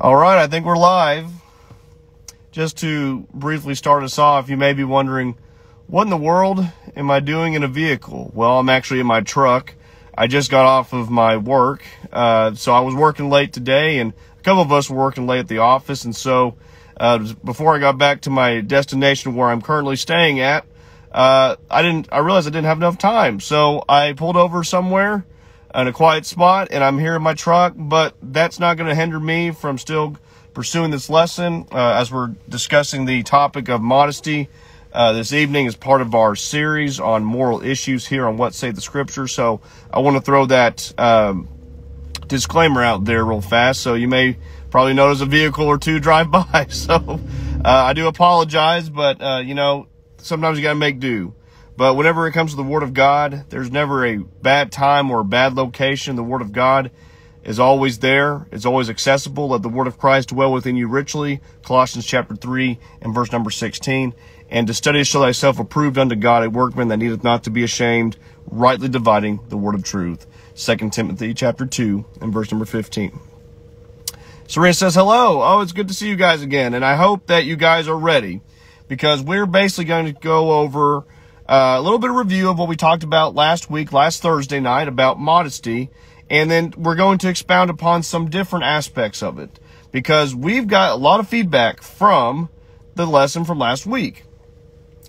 All right, I think we're live. Just to briefly start us off, you may be wondering, what in the world am I doing in a vehicle? Well, I'm actually in my truck. I just got off of my work, uh, so I was working late today, and a couple of us were working late at the office, and so uh, before I got back to my destination where I'm currently staying at, uh, I didn't. I realized I didn't have enough time, so I pulled over somewhere in a quiet spot, and I'm here in my truck. But that's not going to hinder me from still pursuing this lesson uh, as we're discussing the topic of modesty. Uh, this evening is part of our series on moral issues here on What Saith the Scripture. So I want to throw that um, disclaimer out there real fast. So you may probably notice a vehicle or two drive by. So uh, I do apologize, but uh, you know sometimes you got to make do. But whenever it comes to the Word of God, there's never a bad time or a bad location. The Word of God is always there. It's always accessible. Let the Word of Christ dwell within you richly. Colossians chapter 3 and verse number 16. And to study to show thyself approved unto God, a workman that needeth not to be ashamed, rightly dividing the Word of truth. 2 Timothy chapter 2 and verse number 15. Serena says, hello. Oh, it's good to see you guys again. And I hope that you guys are ready because we're basically going to go over uh, a little bit of review of what we talked about last week, last Thursday night about modesty. And then we're going to expound upon some different aspects of it because we've got a lot of feedback from the lesson from last week.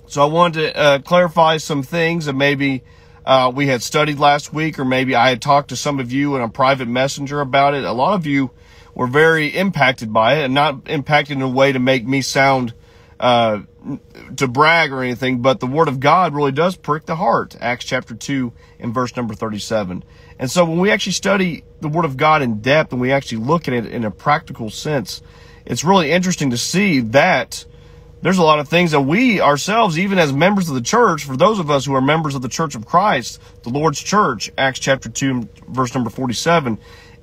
So I wanted to uh, clarify some things that maybe uh, we had studied last week, or maybe I had talked to some of you in a private messenger about it. A lot of you were very impacted by it and not impacted in a way to make me sound uh, to brag or anything, but the word of God really does prick the heart. Acts chapter 2 and verse number 37. And so when we actually study the word of God in depth and we actually look at it in a practical sense, it's really interesting to see that there's a lot of things that we ourselves, even as members of the church, for those of us who are members of the church of Christ, the Lord's church, Acts chapter 2, verse number 47,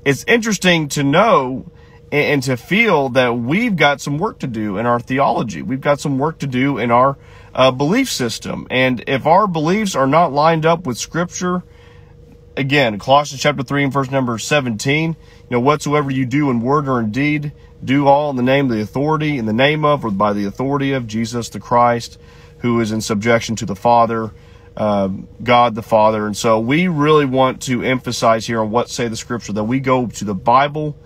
it's interesting to know and to feel that we've got some work to do in our theology. We've got some work to do in our uh, belief system. And if our beliefs are not lined up with Scripture, again, Colossians chapter 3 and verse number 17, you know, whatsoever you do in word or in deed, do all in the name of the authority, in the name of or by the authority of Jesus the Christ, who is in subjection to the Father, uh, God the Father. And so we really want to emphasize here on what saith the Scripture, that we go to the Bible,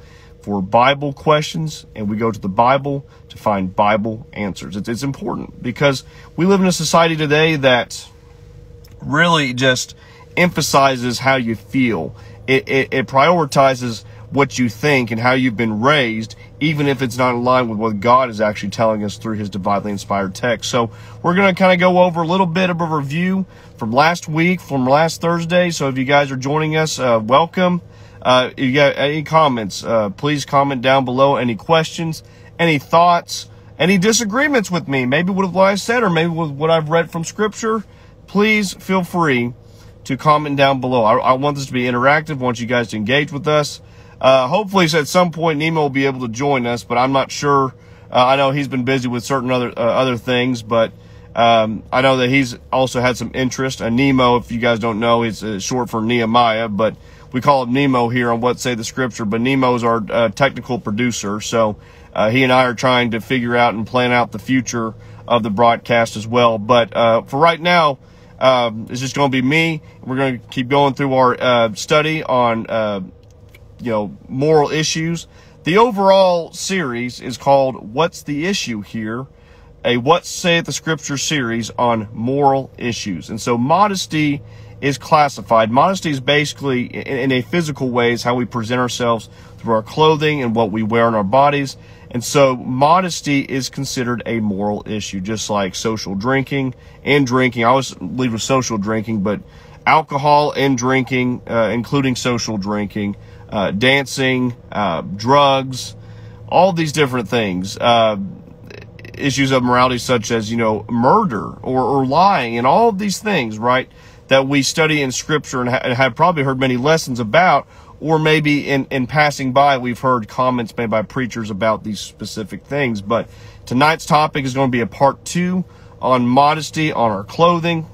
for Bible questions and we go to the Bible to find Bible answers. It's, it's important because we live in a society today that really just emphasizes how you feel. It, it, it prioritizes what you think and how you've been raised, even if it's not in line with what God is actually telling us through his divinely inspired text. So we're going to kind of go over a little bit of a review from last week, from last Thursday. So if you guys are joining us, uh, welcome. Uh, if you got any comments, uh, please comment down below. Any questions, any thoughts, any disagreements with me, maybe with what I said or maybe with what I've read from Scripture, please feel free to comment down below. I, I want this to be interactive. I want you guys to engage with us. Uh, hopefully, at some point, Nemo will be able to join us, but I'm not sure. Uh, I know he's been busy with certain other uh, other things, but um, I know that he's also had some interest. And Nemo, if you guys don't know, is uh, short for Nehemiah, but we call him Nemo here on What Saith the Scripture, but Nemo's our uh, technical producer. So uh, he and I are trying to figure out and plan out the future of the broadcast as well. But uh, for right now, um, it's just going to be me. We're going to keep going through our uh, study on, uh, you know, moral issues. The overall series is called What's the Issue Here? A What Saith the Scripture series on moral issues. And so modesty is classified. Modesty is basically, in, a physical way, is how we present ourselves through our clothing and what we wear on our bodies. And so modesty is considered a moral issue, just like social drinking and drinking. I always lead with social drinking, but alcohol and drinking, uh, including social drinking, uh, dancing, uh, drugs, all these different things. Issues of morality such as, you know, murder or, or lying and all of these things, right? that we study in Scripture and, ha- and have probably heard many lessons about, or maybe in, in passing by, we've heard comments made by preachers about these specific things. But tonight's topic is going to be a part two on modesty, on our clothing.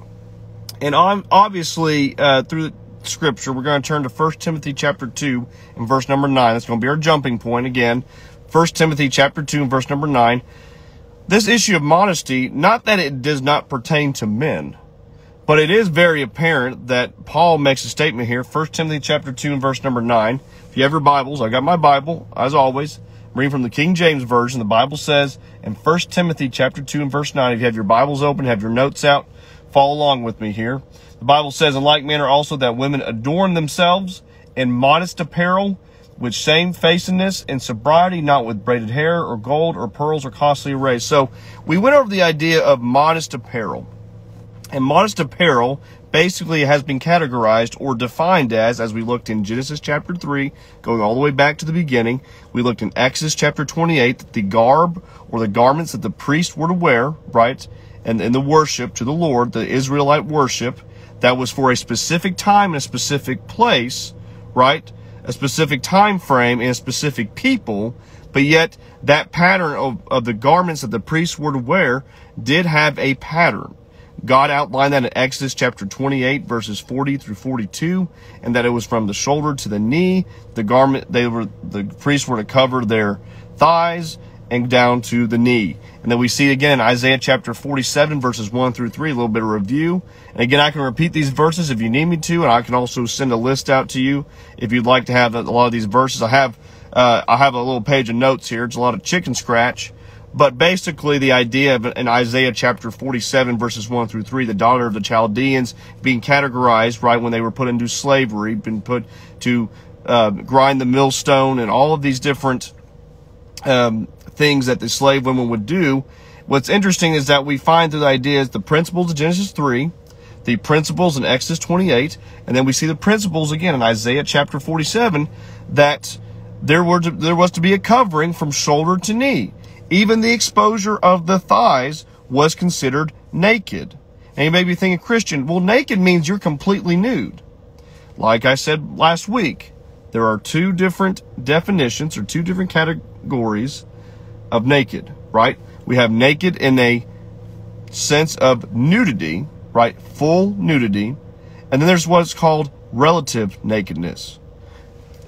And I'm obviously, uh, through Scripture, we're going to turn to 1 Timothy chapter 2 and verse number 9. That's going to be our jumping point again. 1 Timothy chapter 2 and verse number 9. This issue of modesty, not that it does not pertain to men, but it is very apparent that Paul makes a statement here, 1 Timothy chapter 2 and verse number 9. If you have your Bibles, I got my Bible, as always. I'm reading from the King James Version. The Bible says in 1 Timothy chapter 2 and verse 9, if you have your Bibles open, have your notes out, follow along with me here. The Bible says in like manner also that women adorn themselves in modest apparel, with shamefacedness and sobriety, not with braided hair or gold or pearls or costly arrays. So we went over the idea of modest apparel. And modest apparel basically has been categorized or defined as, as we looked in Genesis chapter 3, going all the way back to the beginning. We looked in Exodus chapter 28, the garb or the garments that the priest were to wear, right? And in the worship to the Lord, the Israelite worship, that was for a specific time and a specific place, right? A specific time frame and a specific people, but yet that pattern of, of the garments that the priests were to wear did have a pattern. God outlined that in Exodus chapter 28 verses 40 through 42, and that it was from the shoulder to the knee. The garment, they were, the priests were to cover their thighs and down to the knee. And then we see again in Isaiah chapter 47 verses 1 through 3, a little bit of review. And again, I can repeat these verses if you need me to, and I can also send a list out to you if you'd like to have a lot of these verses. I have, uh, I have a little page of notes here. It's a lot of chicken scratch. But basically, the idea of in Isaiah chapter 47, verses 1 through 3, the daughter of the Chaldeans being categorized, right, when they were put into slavery, been put to uh, grind the millstone, and all of these different um, things that the slave women would do. What's interesting is that we find through the ideas, the principles of Genesis 3, the principles in Exodus 28, and then we see the principles again in Isaiah chapter 47 that there were to, there was to be a covering from shoulder to knee. Even the exposure of the thighs was considered naked. And you may be thinking, Christian, well, naked means you're completely nude. Like I said last week, there are two different definitions or two different categories of naked, right? We have naked in a sense of nudity, right? Full nudity. And then there's what's called relative nakedness.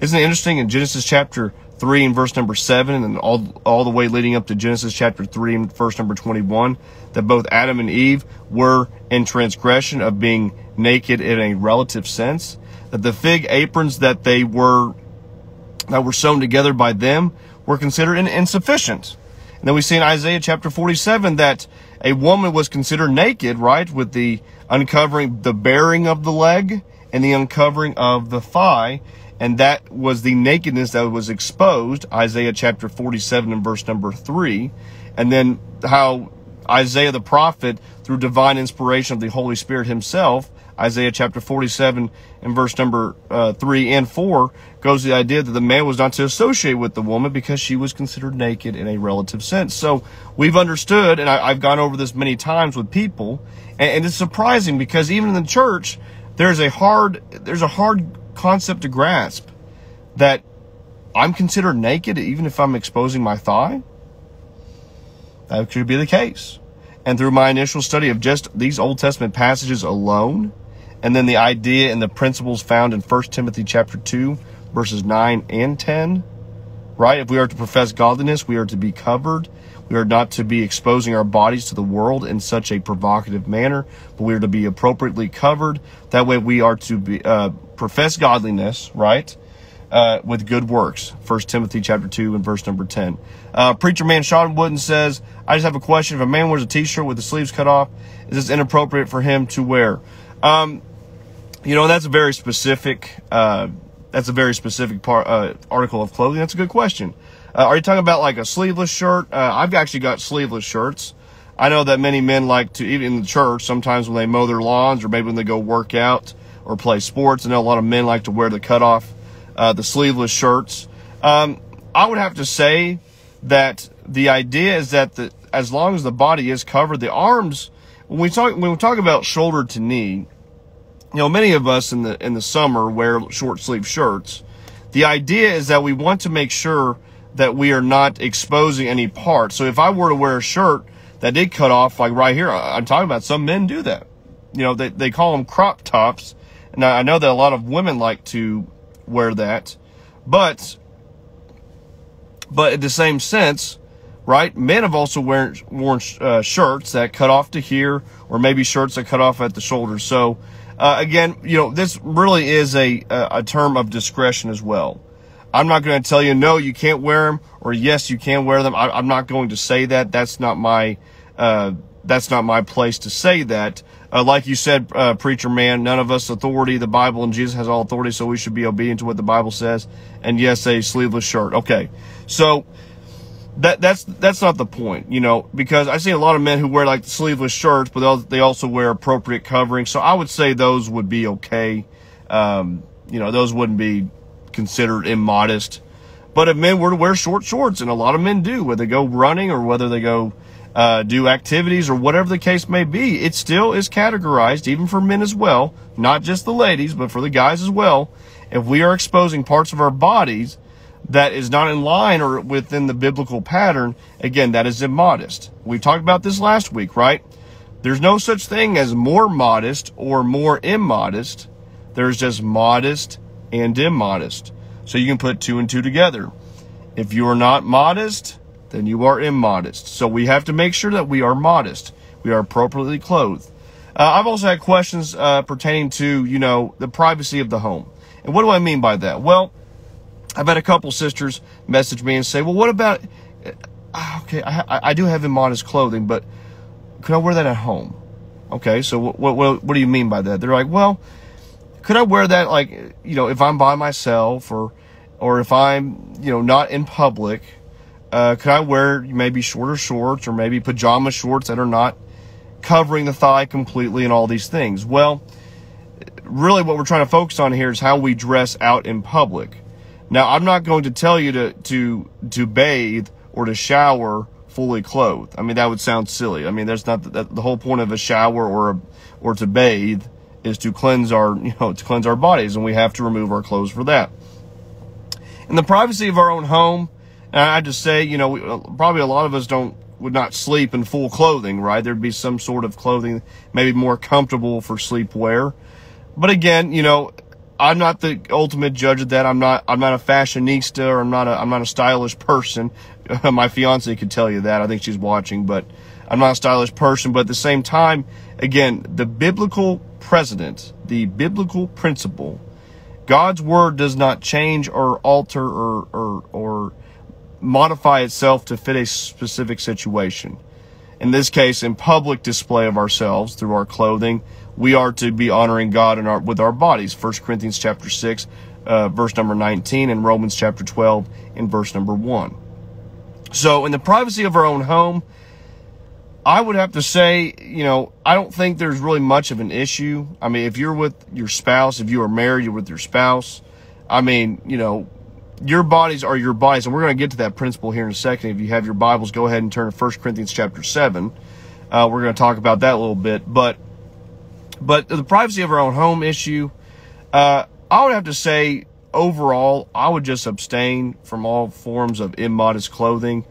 Isn't it interesting in Genesis chapter 3 and verse number 7 and all, all the way leading up to Genesis chapter 3 and verse number 21 that both Adam and Eve were in transgression of being naked in a relative sense? That the fig aprons that they were that were sewn together by them were considered insufficient. And then we see in Isaiah chapter 47 that a woman was considered naked, right, with the uncovering the bearing of the leg and the uncovering of the thigh. And that was the nakedness that was exposed, Isaiah chapter 47 and verse number 3. And then how Isaiah the prophet, through divine inspiration of the Holy Spirit himself, Isaiah chapter 47 and verse number uh, 3 and 4 goes the idea that the man was not to associate with the woman because she was considered naked in a relative sense. So we've understood, and I, have gone over this many times with people, and, and it's surprising because even in the church, there's a hard, there's a hard concept to grasp that I'm considered naked even if I'm exposing my thigh. That could be the case. And through my initial study of just these Old Testament passages alone, and then the idea and the principles found in 1 Timothy chapter 2, verses 9 and 10, right? If we are to profess godliness, we are to be covered. We are not to be exposing our bodies to the world in such a provocative manner, but we are to be appropriately covered. That way we are to be, uh, profess godliness, right? Uh, with good works. 1 Timothy chapter 2 and verse number 10. Uh, preacher man Sean Wooden says, I just have a question. If a man wears a t-shirt with the sleeves cut off, is this inappropriate for him to wear? Um, you know, that's a very specific, uh, that's a very specific part, uh, article of clothing. That's a good question. Uh, are you talking about like a sleeveless shirt? Uh, I've actually got sleeveless shirts. I know that many men like to, even in the church, sometimes when they mow their lawns or maybe when they go work out or play sports, I know a lot of men like to wear the cutoff, uh, the sleeveless shirts. Um, I would have to say that the idea is that the, as long as the body is covered, the arms, when we talk, when we talk about shoulder to knee, you know, many of us in the in the summer wear short sleeve shirts. The idea is that we want to make sure that we are not exposing any part. So if I were to wear a shirt that did cut off, like right here, I'm talking about some men do that. You know, they, they call them crop tops. And I know that a lot of women like to wear that. But But in the same sense, right? Men have also worn, worn uh, shirts that cut off to here, or maybe shirts that cut off at the shoulders. So, uh, again, you know, this really is a, a term of discretion as well. I'm not going to tell you, no, you can't wear them, or yes, you can wear them. I, am not going to say that. That's not my, uh, that's not my place to say that. Uh, like you said, uh, preacher man, none of us authority. The Bible and Jesus has all authority, so we should be obedient to what the Bible says. And yes, a sleeveless shirt. Okay. So, that that's that's not the point, you know, because I see a lot of men who wear like sleeveless shirts, but they also wear appropriate covering. So I would say those would be okay. Um, you know, those wouldn't be considered immodest. But if men were to wear short shorts, and a lot of men do, whether they go running or whether they go uh, do activities or whatever the case may be, it still is categorized, even for men as well, not just the ladies, but for the guys as well. If we are exposing parts of our bodies that is not in line or within the biblical pattern, again, that is immodest. We talked about this last week, right? There's no such thing as more modest or more immodest. There's just modest and immodest. So you can put two and two together. If you are not modest, then you are immodest. So we have to make sure that we are modest. We are appropriately clothed. Uh, I've also had questions uh, pertaining to, you know, the privacy of the home. And what do I mean by that? Well, I've had a couple sisters message me and say, well, what about, uh, okay, I, I do have immodest clothing, but could I wear that at home? Okay, so what, what, what do you mean by that? They're like, well, could I wear that like, you know, if I'm by myself or, or if I'm, you know, not in public, uh, could I wear maybe shorter shorts or maybe pajama shorts that are not covering the thigh completely and all these things? Well, really what we're trying to focus on here is how we dress out in public. Now, I'm not going to tell you to, to, to bathe or to shower fully clothed. I mean, that would sound silly. I mean, that's not the, the whole point of a shower or a, or to bathe is to cleanse our, you know, to cleanse our bodies and we have to remove our clothes for that. In the privacy of our own home, and I just say, you know, we, uh, probably a lot of us don't, would not sleep in full clothing, right? There'd be some sort of clothing maybe more comfortable for sleep wear. But again, you know, I'm not the ultimate judge of that. I'm not. I'm not a fashionista, or I'm not a. I'm not a stylish person. My fiance could tell you that. I think she's watching, but I'm not a stylish person. But at the same time, again, the biblical precedent, the biblical principle, God's word does not change or alter or or, or modify itself to fit a specific situation. In this case, in public display of ourselves through our clothing we are to be honoring God in our, with our bodies. 1 Corinthians chapter 6, uh, verse number 19, and Romans chapter 12, in verse number 1. So, in the privacy of our own home, I would have to say, you know, I don't think there's really much of an issue. I mean, if you're with your spouse, if you are married, you're with your spouse. I mean, you know, your bodies are your bodies, and we're going to get to that principle here in a second. If you have your Bibles, go ahead and turn to 1 Corinthians chapter 7. Uh, we're going to talk about that a little bit. But but the privacy of our own home issue, uh, I would have to say overall, I would just abstain from all forms of immodest clothing.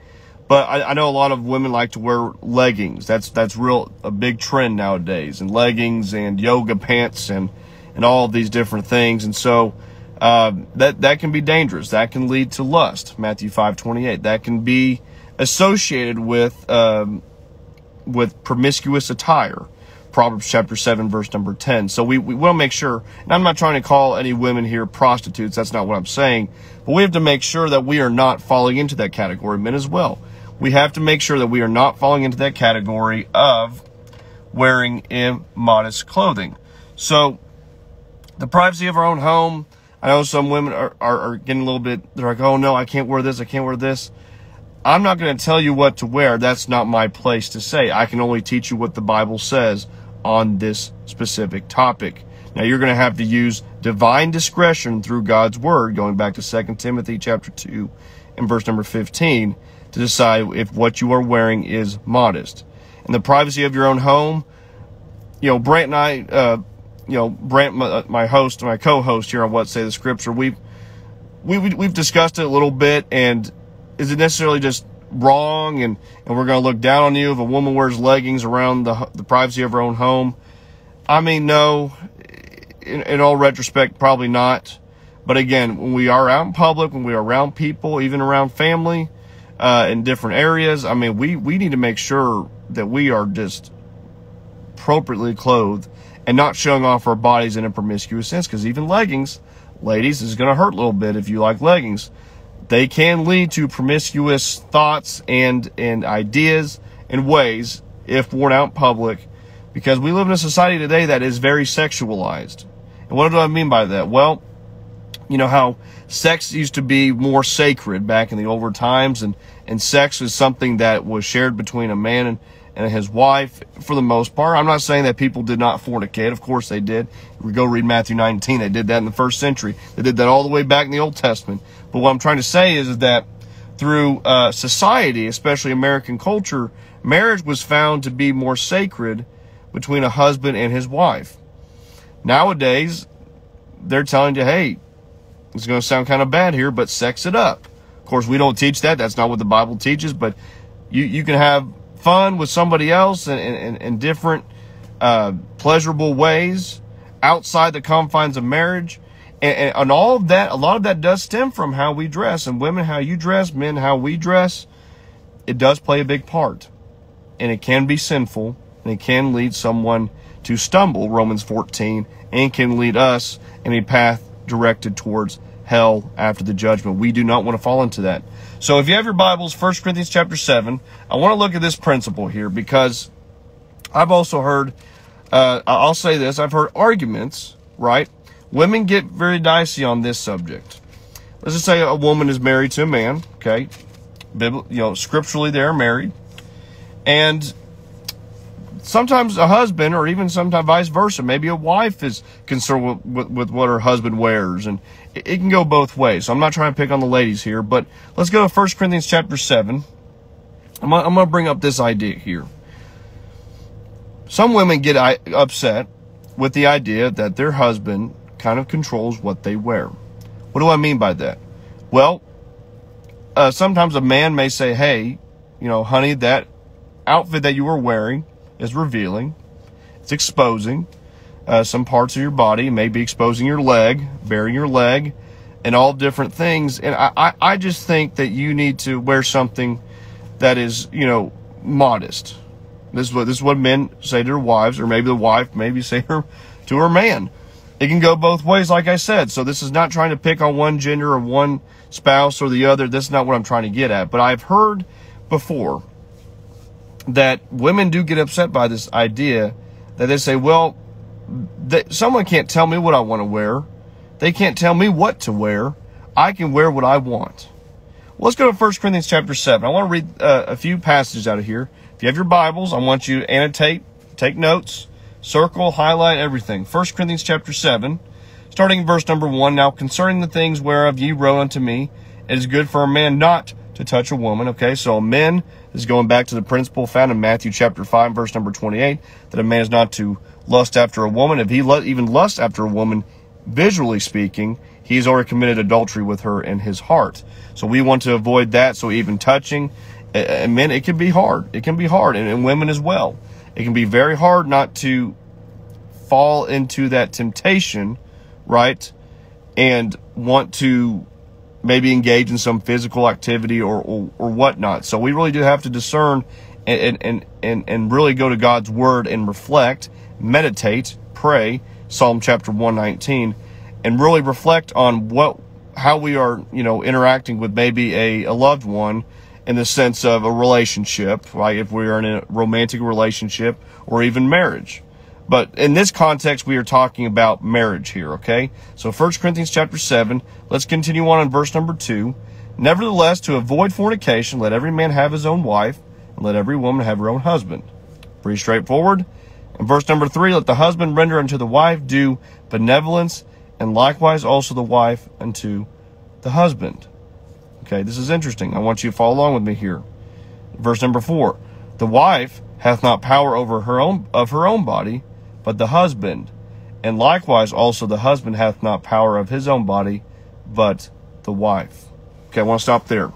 But I, I, know a lot of women like to wear leggings. That's that's real a big trend nowadays, and leggings and yoga pants and and all these different things. And so uh, that that can be dangerous. That can lead to lust. Matthew five twenty eight. That can be associated with um, with promiscuous attire. Proverbs chapter 7, verse number 10. So we, we want to make sure, and I'm not trying to call any women here prostitutes, that's not what I'm saying, but we have to make sure that we are not falling into that category, men as well. We have to make sure that we are not falling into that category of wearing immodest clothing. So, the privacy of our own home, I know some women are, are, are getting a little bit, they're like, oh no, I can't wear this, I can't wear this. I'm not going to tell you what to wear. That's not my place to say. I can only teach you what the Bible says on this specific topic. Now you're going to have to use divine discretion through God's word, going back to 2 Timothy chapter 2 and verse number 15, to decide if what you are wearing is modest. In the privacy of your own home, you know, Brant and I, uh, you know, Brant, my, my host, my co-host here on What Saith the Scripture, we've, we, we've discussed it a little bit, and is it necessarily just wrong and, and we're going to look down on you if a woman wears leggings around the, the privacy of her own home. I mean, no, in, in all retrospect, probably not. But again, when we are out in public, when we are around people, even around family, uh, in different areas, I mean, we, we need to make sure that we are just appropriately clothed and not showing off our bodies in a promiscuous sense. Because even leggings, ladies, is going to hurt a little bit if you like leggings. They can lead to promiscuous thoughts and, and ideas and ways if worn out in public because we live in a society today that is very sexualized. And what do I mean by that? Well, you know how sex used to be more sacred back in the older times and, and sex was something that was shared between a man and, and his wife for the most part. I'm not saying that people did not fornicate. Of course they did. We go read Matthew 19. They did that in the first century. They did that all the way back in the Old Testament. But what I'm trying to say is that through uh, society, especially American culture, marriage was found to be more sacred between a husband and his wife. Nowadays, they're telling you, hey, it's going to sound kind of bad here, but sex it up. Of course, we don't teach that. That's not what the Bible teaches, but you, you can have fun with somebody else in, in, in different uh, pleasurable ways outside the confines of marriage. And, and, and all of that, a lot of that does stem from how we dress. And women, how you dress, men, how we dress, it does play a big part. And it can be sinful, and it can lead someone to stumble, Romans 14, and can lead us in a path directed towards hell after the judgment. We do not want to fall into that. So if you have your Bibles, 1 Corinthians chapter 7, I want to look at this principle here because I've also heard, uh, I'll say this, I've heard arguments, right? Women get very dicey on this subject. Let's just say a woman is married to a man, okay? you know, scripturally they're married. And sometimes a husband or even sometimes vice versa maybe a wife is concerned with, with, with, what her husband wears and it, it, can go both ways so i'm not trying to pick on the ladies here but let's go to 1 corinthians chapter 7 i'm, I'm going to bring up this idea here some women get upset with the idea that their husband kind of controls what they wear what do i mean by that well uh, sometimes a man may say hey you know honey that outfit that you were wearing is revealing. It's exposing uh, some parts of your body, maybe exposing your leg, baring your leg, and all different things. And I, I, I just think that you need to wear something that is, you know, modest. This is what this is what men say to their wives, or maybe the wife maybe say her to her man. It can go both ways, like I said. So this is not trying to pick on one gender or one spouse or the other. This is not what I'm trying to get at. But I've heard before that women do get upset by this idea that they say, well, someone can't tell me what I want to wear. They can't tell me what to wear. I can wear what I want. Well, let's go to 1 Corinthians chapter 7. I want to read uh, a few passages out of here. If you have your Bibles, I want you to annotate, take notes, circle, highlight everything. 1 Corinthians chapter 7, starting in verse number 1. Now concerning the things whereof ye wrote unto me, it is good for a man not to touch a woman. Okay, so men is going back to the principle found in Matthew chapter 5, verse number 28, that a man is not to lust after a woman. If he even lusts after a woman, visually speaking, he's already committed adultery with her in his heart. So we want to avoid that. So even touching, and men, it can be hard. It can be hard, and, and women as well. It can be very hard not to fall into that temptation, right? And want to maybe engage in some physical activity or, or, or whatnot. So we really do have to discern and, and, and, and really go to God's word and reflect, meditate, pray, Psalm chapter 119, and really reflect on what, how we are, you know, interacting with maybe a, a loved one in the sense of a relationship, right? If we are in a romantic relationship or even marriage. But in this context, we are talking about marriage here, okay? So 1 Corinthians chapter 7, let's continue on in verse number 2. Nevertheless, to avoid fornication, let every man have his own wife, and let every woman have her own husband. Pretty straightforward. In verse number 3, let the husband render unto the wife due benevolence, and likewise also the wife unto the husband. Okay, this is interesting. I want you to follow along with me here. Verse number 4, the wife hath not power over her own of her own body, but the husband. And likewise also the husband hath not power of his own body, but the wife. Okay, I want to stop there.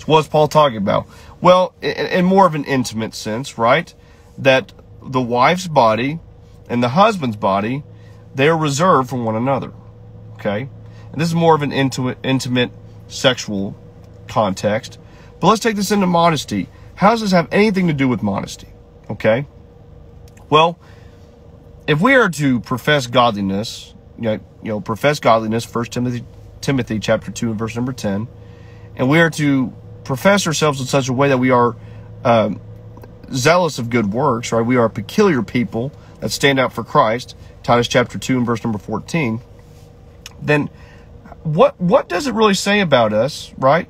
So what's Paul talking about? Well, in, in more of an intimate sense, right? That the wife's body and the husband's body, they are reserved for one another. Okay? And this is more of an intimate, intimate sexual context. But let's take this into modesty. How does this have anything to do with modesty? Okay. Well, if we are to profess godliness, you know, you know profess godliness, First Timothy, Timothy chapter two and verse number ten, and we are to profess ourselves in such a way that we are um, zealous of good works, right? We are a peculiar people that stand out for Christ, Titus chapter 2 and verse number 14, then what what does it really say about us, right?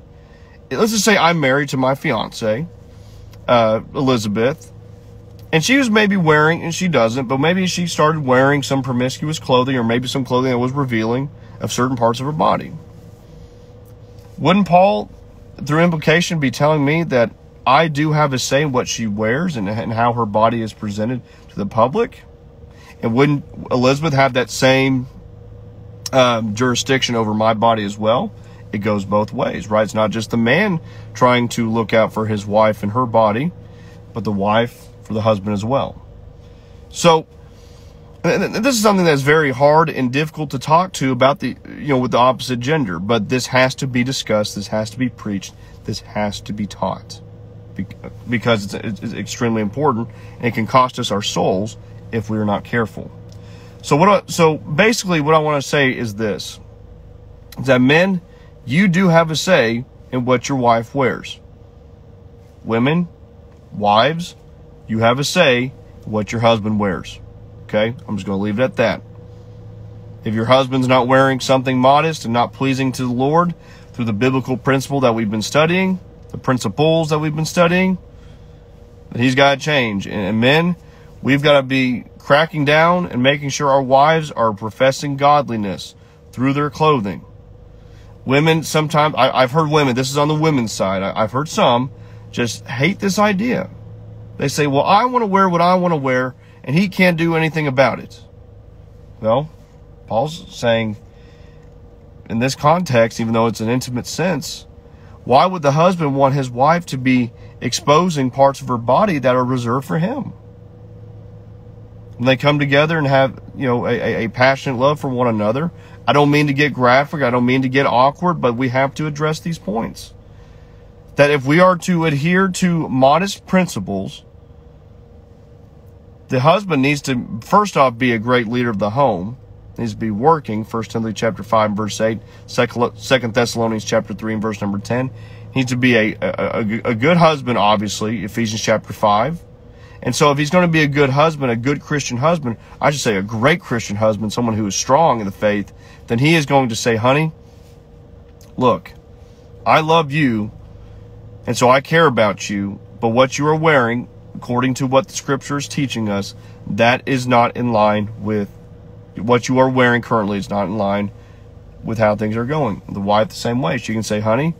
Let's just say I'm married to my fiance, uh, Elizabeth, and she was maybe wearing, and she doesn't, but maybe she started wearing some promiscuous clothing or maybe some clothing that was revealing of certain parts of her body. Wouldn't Paul, through implication, be telling me that I do have a say in what she wears and, and how her body is presented to the public. And wouldn't Elizabeth have that same um, jurisdiction over my body as well? It goes both ways, right? It's not just the man trying to look out for his wife and her body, but the wife for the husband as well. So, this is something that's very hard and difficult to talk to about the, you know, with the opposite gender, but this has to be discussed. This has to be preached. This has to be taught because it's, it's extremely important and it can cost us our souls if we are not careful. So what? I, so basically, what I want to say is this: is that men, you do have a say in what your wife wears. Women, wives, you have a say what your husband wears. Okay, I'm just going to leave it at that. If your husband's not wearing something modest and not pleasing to the Lord through the biblical principle that we've been studying, the principles that we've been studying, then he's got to change. And men, we've got to be cracking down and making sure our wives are professing godliness through their clothing. Women, sometimes, I, have heard women, this is on the women's side, I, I've heard some just hate this idea. They say, well, I want to wear what I want to wear, and he can't do anything about it. Well, Paul's saying, in this context, even though it's an intimate sense, why would the husband want his wife to be exposing parts of her body that are reserved for him? When they come together and have, you know, a, a passionate love for one another, I don't mean to get graphic, I don't mean to get awkward, but we have to address these points. That if we are to adhere to modest principles, the husband needs to first off be a great leader of the home needs to be working. First Timothy chapter 5 verse 8, Second Thessalonians chapter 3 and verse number 10. He needs to be a, a, a good husband, obviously, Ephesians chapter 5. And so if he's going to be a good husband, a good Christian husband, I should say a great Christian husband, someone who is strong in the faith, then he is going to say, honey, look, I love you, and so I care about you, but what you are wearing, according to what the scripture is teaching us, that is not in line with what you are wearing currently is not in line with how things are going. The wife the same way. She can say, honey,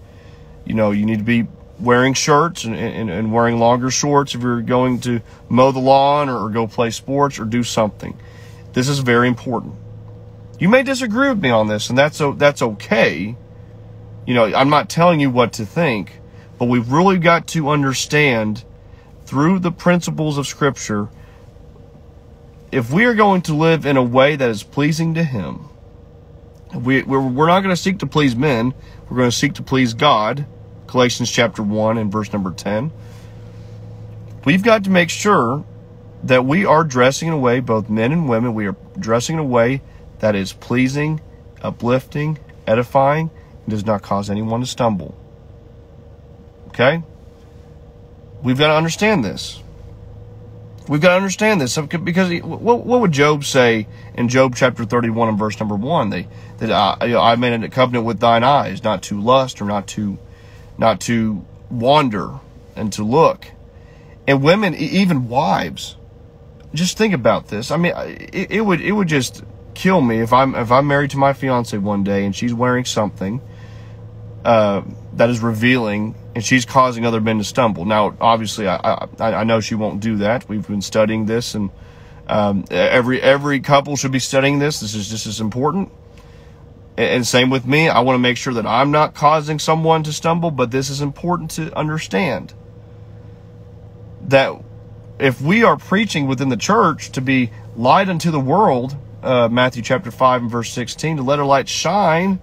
you know, you need to be wearing shirts and, and, and wearing longer shorts if you're going to mow the lawn or, or go play sports or do something. This is very important. You may disagree with me on this, and that's that's okay. You know, I'm not telling you what to think, but we've really got to understand through the principles of Scripture if we are going to live in a way that is pleasing to Him, we, we're, we're not going to seek to please men. We're going to seek to please God. Galatians chapter 1 and verse number 10. We've got to make sure that we are dressing in a way, both men and women, we are dressing in a way that is pleasing, uplifting, edifying, and does not cause anyone to stumble. Okay? We've got to understand this. We've got to understand this because what, would Job say in Job chapter 31 and verse number 1? They, that I, I made a covenant with thine eyes, not to lust or not to, not to wander and to look. And women, even wives, just think about this. I mean, it, it would, it would just kill me if I'm, if I'm married to my fiance one day and she's wearing something, uh, that is revealing and she's causing other men to stumble. Now, obviously, I, I, I know she won't do that. We've been studying this, and um, every every couple should be studying this. This is just as important. And, same with me. I want to make sure that I'm not causing someone to stumble, but this is important to understand that if we are preaching within the church to be light unto the world, uh, Matthew chapter five and verse sixteen, to let our light shine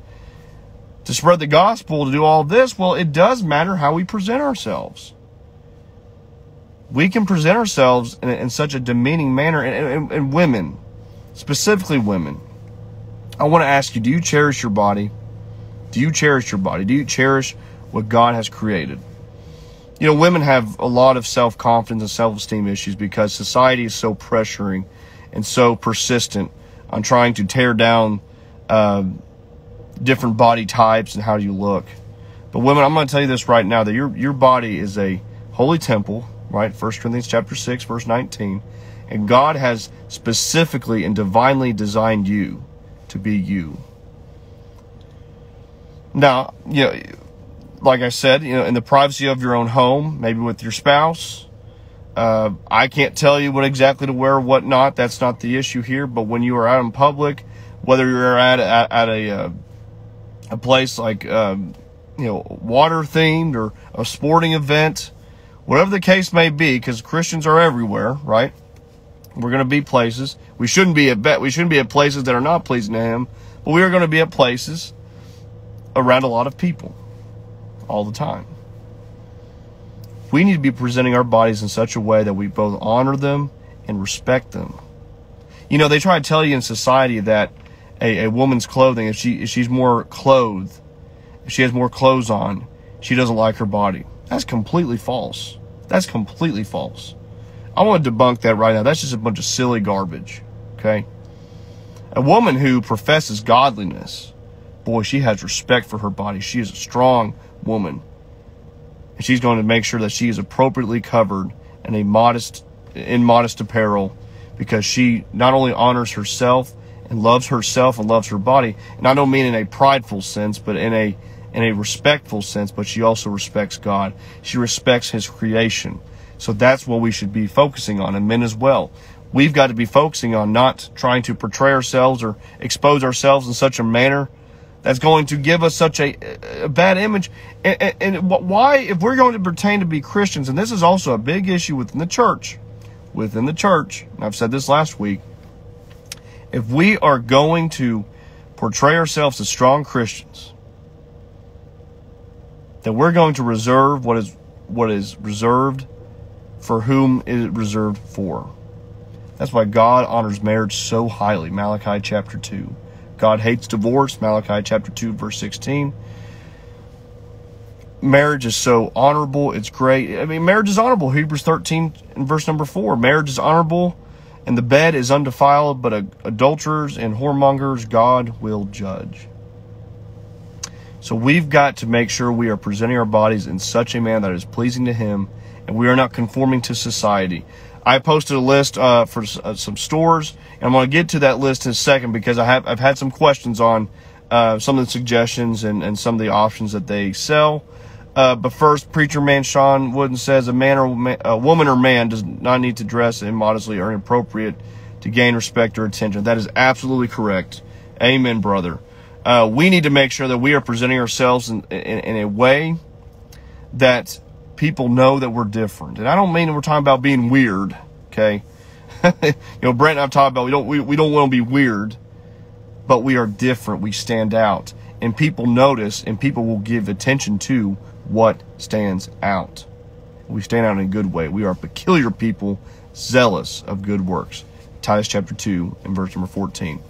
to spread the gospel, to do all this, well, it does matter how we present ourselves. We can present ourselves in, in such a demeaning manner, and, and, and women, specifically women. I want to ask you do you cherish your body? Do you cherish your body? Do you cherish what God has created? You know, women have a lot of self confidence and self esteem issues because society is so pressuring and so persistent on trying to tear down uh, different body types and how you look. But women, I'm going to tell you this right now that your your body is a holy temple, right? 1 Corinthians chapter 6 verse 19. And God has specifically and divinely designed you to be you. Now, you know, like I said, you know, in the privacy of your own home, maybe with your spouse, uh, I can't tell you what exactly to wear, what not. That's not the issue here. But when you are out in public, whether you're at at, at a uh, a place like um, you know water themed or a sporting event, whatever the case may be, because Christians are everywhere, right? We're going to be places. We shouldn't be at bet. we shouldn't be at places that are not pleasing to Him, but we are going to be at places around a lot of people all the time. We need to be presenting our bodies in such a way that we both honor them and respect them. You know, they try to tell you in society that a, a woman's clothing, if she if she's more clothed, if she has more clothes on, she doesn't like her body. That's completely false. That's completely false. I want to debunk that right now. That's just a bunch of silly garbage. Okay? A woman who professes godliness, boy, she has respect for her body. She is a strong woman. And she's going to make sure that she is appropriately covered in a modest in modest apparel because she not only honors herself and loves herself and loves her body. And I don't mean in a prideful sense, but in a in a respectful sense, but she also respects God. She respects his creation. So that's what we should be focusing on, and men as well. We've got to be focusing on not trying to portray ourselves or expose ourselves in such a manner that's going to give us such a, a bad image. And, and, why, if we're going to pertain to be Christians, and this is also a big issue within the church, within the church, and I've said this last week, if we are going to portray ourselves as strong Christians, then we're going to reserve what is what is reserved for whom it is reserved for. That's why God honors marriage so highly. Malachi chapter 2. God hates divorce. Malachi chapter 2, verse 16. Marriage is so honorable. It's great. I mean, marriage is honorable. Hebrews 13 and verse number 4. Marriage is honorable and the bed is undefiled, but adulterers and whoremongers God will judge. So we've got to make sure we are presenting our bodies in such a manner that is pleasing to Him, and we are not conforming to society. I posted a list uh, for uh, some stores, and I'm going to get to that list in a second because I have I've had some questions on uh, some of the suggestions and, and some of the options that they sell. Uh, but first, preacher man Sean Wooden says a man or a woman or man does not need to dress immodestly or inappropriate to gain respect or attention. That is absolutely correct. Amen, brother. Uh, we need to make sure that we are presenting ourselves in, in, in a way that people know that we're different. And I don't mean we're talking about being weird, okay? you know, Brant and I've talked about we don't we, we don't want to be weird, but we are different. We stand out. And people notice and people will give attention to what stands out. We stand out in a good way. We are peculiar people, zealous of good works. Titus chapter 2 and verse number 14.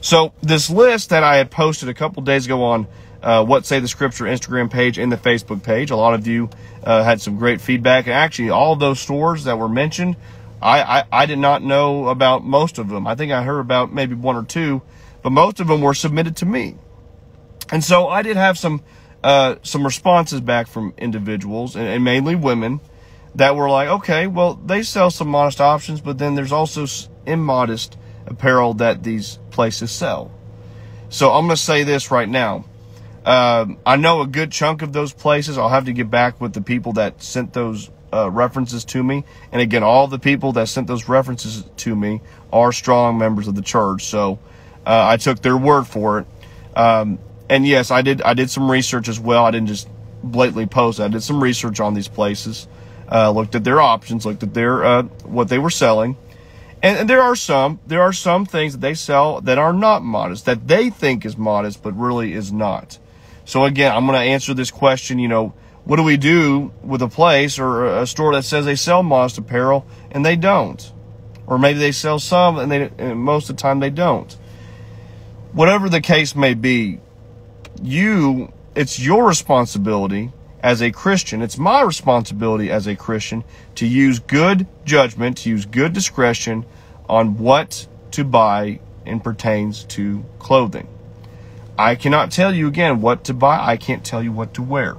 So this list that I had posted a couple days ago on uh, What Saith the Scripture Instagram page and the Facebook page, a lot of you uh, had some great feedback. And actually, all of those stores that were mentioned, I, I, I did not know about most of them. I think I heard about maybe one or two, but most of them were submitted to me. And so I did have some uh, some responses back from individuals and, and, mainly women that were like, okay, well, they sell some modest options, but then there's also immodest apparel that these places sell. So I'm going to say this right now. Um, I know a good chunk of those places. I'll have to get back with the people that sent those uh, references to me. And again, all the people that sent those references to me are strong members of the church. So uh, I took their word for it. Um, and yes, I did. I did some research as well. I didn't just blatantly post. I did some research on these places. Uh, looked at their options. Looked at their uh, what they were selling, and, and, there are some. There are some things that they sell that are not modest that they think is modest, but really is not. So again, I'm going to answer this question, you know, what do we do with a place or a store that says they sell modest apparel and they don't? Or maybe they sell some and they and most of the time they don't. Whatever the case may be, you it's your responsibility as a Christian. It's my responsibility as a Christian to use good judgment, to use good discretion on what to buy and pertains to clothing. I cannot tell you again what to buy. I can't tell you what to wear.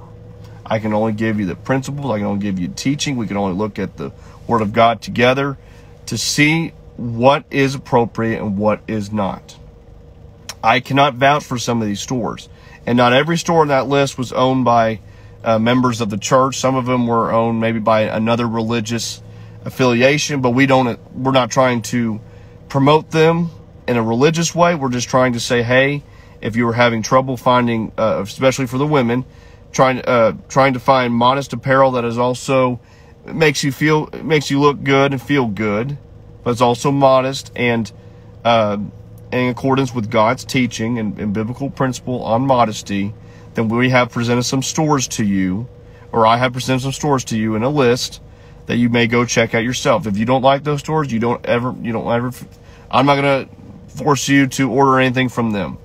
I can only give you the principles. I can only give you teaching. We can only look at the Word of God together to see what is appropriate and what is not. I cannot vouch for some of these stores. And not every store on that list was owned by uh, members of the church. Some of them were owned maybe by another religious affiliation, but we don't, we're not trying to promote them in a religious way. We're just trying to say, hey, if you were having trouble finding, uh, especially for the women, trying uh, trying to find modest apparel that is also makes you feel makes you look good and feel good, but it's also modest and uh, in accordance with God's teaching and, and biblical principle on modesty. Then we have presented some stores to you, or I have presented some stores to you in a list that you may go check out yourself. If you don't like those stores, you don't ever you don't ever. I'm not gonna force you to order anything from them.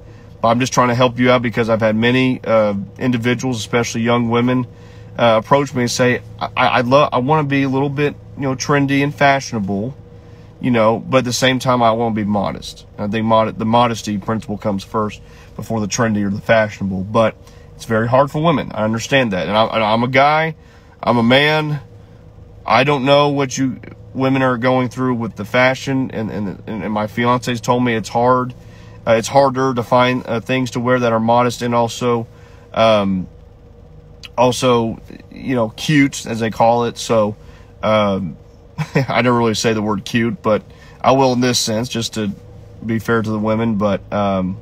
I'm just trying to help you out because I've had many uh, individuals, especially young women, uh, approach me and say, I, I love, I want to be a little bit, you know, trendy and fashionable, you know, but at the same time, I want to be modest. I think mod- the modesty principle comes first before the trendy or the fashionable, but it's very hard for women. I understand that. And, I, I'm a guy, I'm a man. I don't know what you women are going through with the fashion, and, and, and my fiance's told me it's hard uh, it's harder to find uh, things to wear that are modest and also, um, also, you know, cute as they call it. So, um, I don't really say the word cute, but I will in this sense, just to be fair to the women. But um,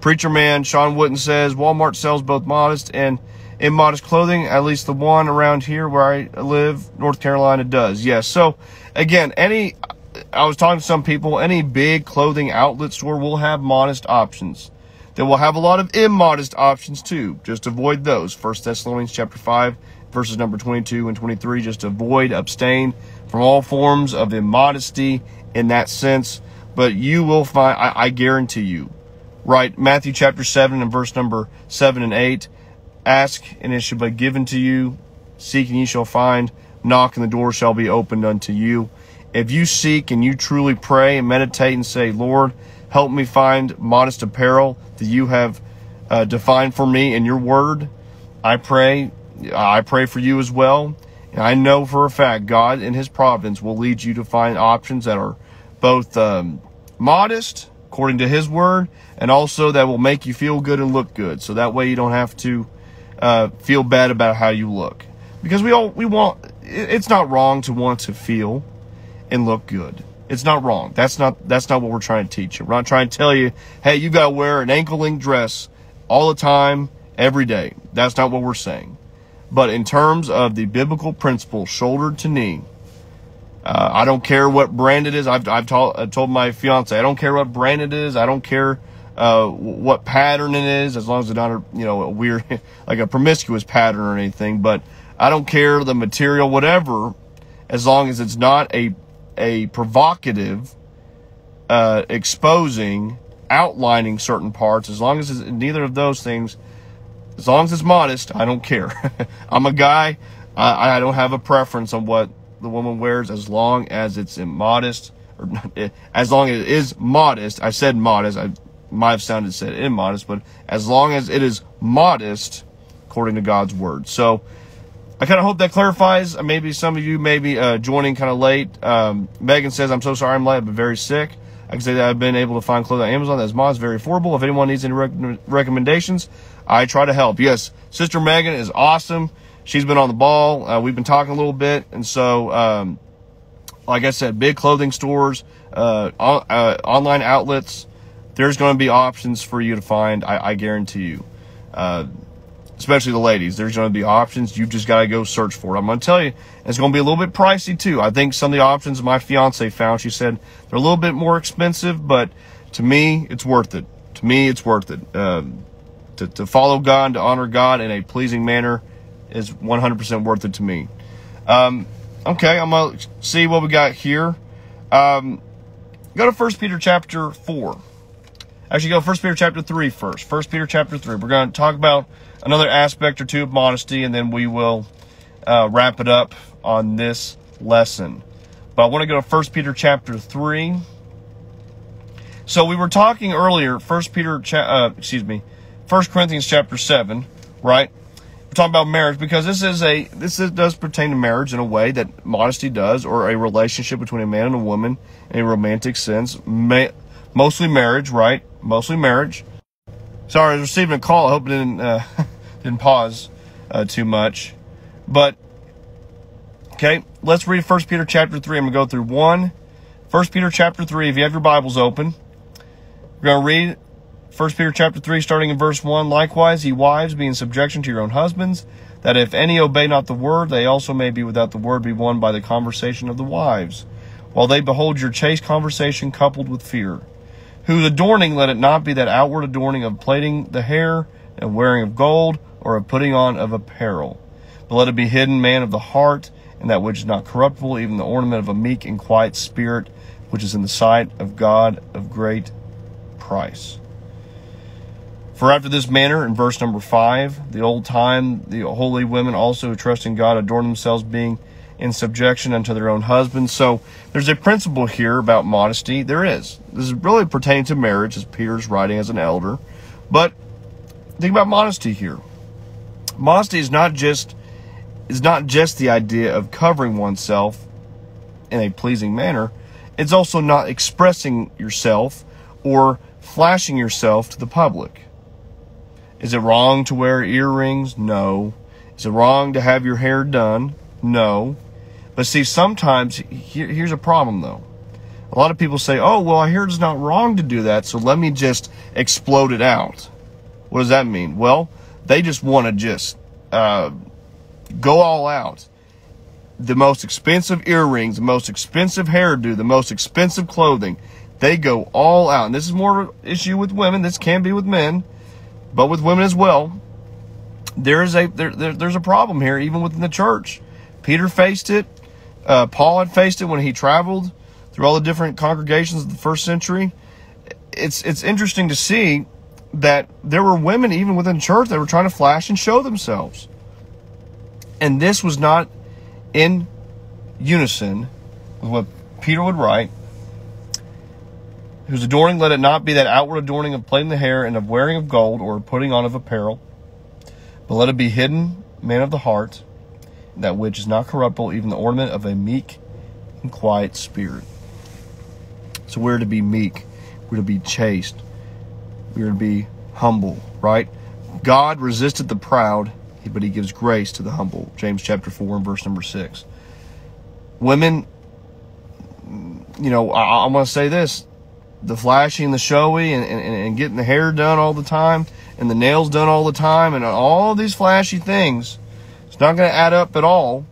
preacher man Sean Wooden says Walmart sells both modest and immodest clothing. At least the one around here where I live, North Carolina, does. Yes. So again, any I was talking to some people, any big clothing outlet store will have modest options. They will have a lot of immodest options too. Just avoid those. First Thessalonians chapter 5, verses number 22 and 23. Just avoid, abstain from all forms of immodesty in that sense. But you will find, I, I guarantee you, right? Matthew chapter 7 and verse number 7 and 8. Ask and it shall be given to you. Seek and ye shall find. Knock and the door shall be opened unto you if you seek and you truly pray and meditate and say, Lord, help me find modest apparel that you have uh, defined for me in your word, I pray, I pray for you as well. And I know for a fact God in his providence will lead you to find options that are both um, modest according to his word and also that will make you feel good and look good. So that way you don't have to uh, feel bad about how you look. Because we all, we want, it's not wrong to want to feel and look good. It's not wrong. That's not that's not what we're trying to teach you. We're not trying to tell you, hey, you got to wear an ankle length dress all the time, every day. That's not what we're saying. But in terms of the biblical principle, shoulder to knee, uh, I don't care what brand it is. I've I've told, I've told my fiance, I don't care what brand it is. I don't care uh, what pattern it is, as long as it's not a you know a weird like a promiscuous pattern or anything. But I don't care the material, whatever, as long as it's not a a provocative, uh, exposing, outlining certain parts, as long as it's neither of those things, as long as it's modest, I don't care. I'm a guy. I, I don't have a preference on what the woman wears as long as it's immodest or as long as it is modest. I said modest. I might have sounded said immodest, but as long as it is modest according to God's word. So, I kind of hope that clarifies. Uh, maybe some of you may be uh, joining kind of late. Um, Megan says, I'm so sorry I'm late. Been very sick. I can say that I've been able to find clothing on Amazon that's modest, very affordable. If anyone needs any rec- recommendations, I try to help. Yes, Sister Megan is awesome. She's been on the ball. Uh, we've been talking a little bit. And so, um, like I said, big clothing stores, uh, on, uh, online outlets, there's going to be options for you to find. I, I guarantee you. Especially the ladies. There's going to be options. You've just got to go search for it. I'm going to tell you, it's going to be a little bit pricey too. I think some of the options my fiance found, she said they're a little bit more expensive, but to me, it's worth it. To me, it's worth it. Um, to, to follow God, to honor God in a pleasing manner is 100% worth it to me. Um, okay, I'm going to see what we got here. Um, go to 1 Peter chapter 4. Actually, go First Peter chapter 3 first. 1 Peter chapter 3. We're going to talk about another aspect or two of modesty, and then we will uh, wrap it up on this lesson. But I want to go to First Peter chapter 3. So we were talking earlier, First Peter, cha- uh, excuse me, First Corinthians chapter 7, right? We're talking about marriage because this is a, this is, does pertain to marriage in a way that modesty does, or a relationship between a man and a woman in a romantic sense. Mostly marriage, right? Mostly marriage. Sorry, I was receiving a call. I hope it didn't, uh, didn't pause uh, too much. But, okay, let's read 1 Peter chapter 3. I'm going to go through 1. 1 Peter chapter 3, if you have your Bibles open. We're going to read 1 Peter chapter 3, starting in verse 1. Likewise, ye wives, be in subjection to your own husbands, that if any obey not the word, they also may be without the word be won by the conversation of the wives, while they behold your chaste conversation coupled with fear. Whose adorning let it not be that outward adorning of plaiting the hair, and wearing of gold, or of putting on of apparel. But let it be hidden, man of the heart, and that which is not corruptible, even the ornament of a meek and quiet spirit, which is in the sight of God of great price. For after this manner, in verse number five, the old time, the holy women also who trust in God adorn themselves, being in subjection unto their own husbands. So there's a principle here about modesty. There is. This is really pertaining to marriage, as Peter's writing as an elder. But think about modesty here. Modesty is not just is not just the idea of covering oneself in a pleasing manner. It's also not expressing yourself or flashing yourself to the public. Is it wrong to wear earrings? No. Is it wrong to have your hair done? No. But see, sometimes, here, here's a problem though. A lot of people say, oh, well, I hear it's not wrong to do that, so let me just explode it out. What does that mean? Well, they just want to just uh, go all out. The most expensive earrings, the most expensive hairdo, the most expensive clothing. They go all out. And this is more of an issue with women. This can be with men, but with women as well. There is a there, there there's a problem here, even within the church. Peter faced it. Uh, Paul had faced it when he traveled through all the different congregations of the first century. It's it's interesting to see that there were women even within church that were trying to flash and show themselves. And this was not in unison with what Peter would write whose adorning let it not be that outward adorning of plaiting the hair and of wearing of gold or putting on of apparel, but let it be hidden, man of the heart, that which is not corruptible, even the ornament of a meek and quiet spirit. So we're to be meek, we're to be chaste, we're to be humble, right? God resisted the proud, but he gives grace to the humble. James chapter 4 and verse number 6. Women, you know, I, I'm going to say this the flashy and the showy and, and, and getting the hair done all the time and the nails done all the time and all these flashy things, it's not going to add up at all.